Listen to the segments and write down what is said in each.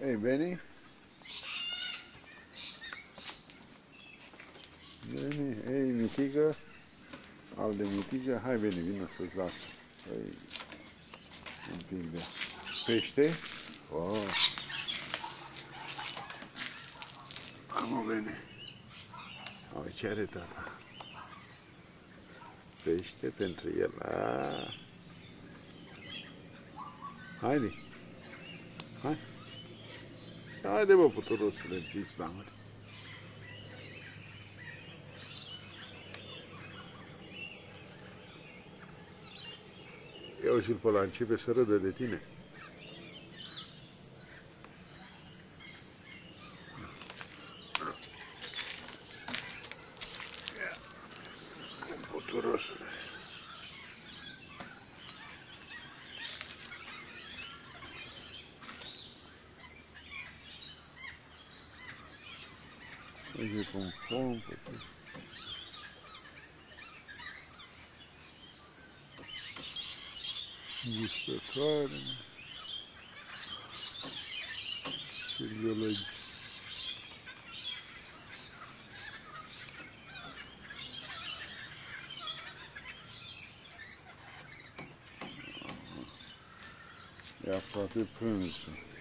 Hey, Benny? Benny, ei, mitică, al de mitică, hai Benny, vină să-ți las. Ei, un pic de pește. Oh. Am Benny. O, ce are tata? Pește pentru el. Ah. Haide. Hai. Haide, bă, puturosule, fiți la mări. Ia și-l pe ăla, începe să râdă de tine. Puturosule. Hoje com fome. né? Chegou lá de É a própria França.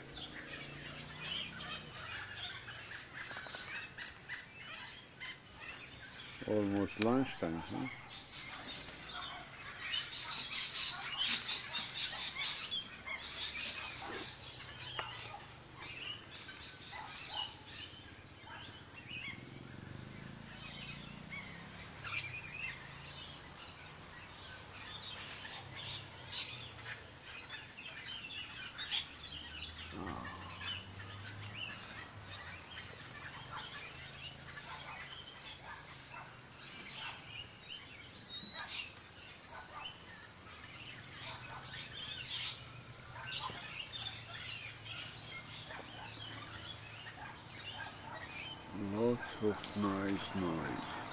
Almost lunchtime, huh? Lots of nice noise.